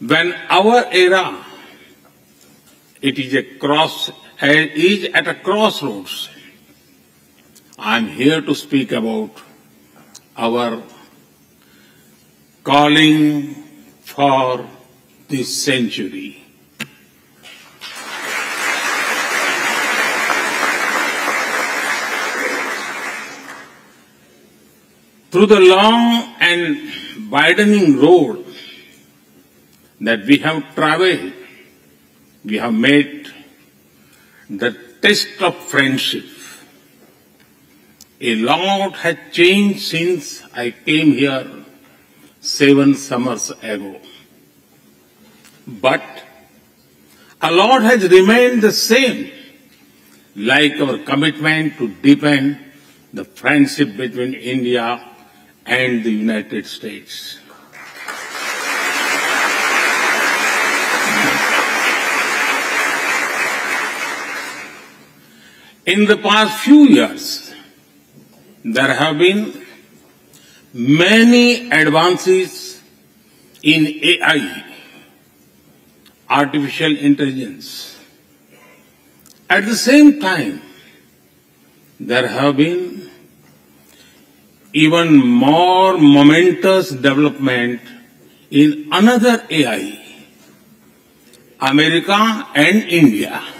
When our era, it is a cross, is at a crossroads. I am here to speak about our calling for this century. Through the long and widening road that we have traveled, we have made the test of friendship. A lot has changed since I came here seven summers ago. But a lot has remained the same, like our commitment to deepen the friendship between India and the United States. In the past few years, there have been many advances in AI, artificial intelligence. At the same time, there have been even more momentous development in another AI, America and India.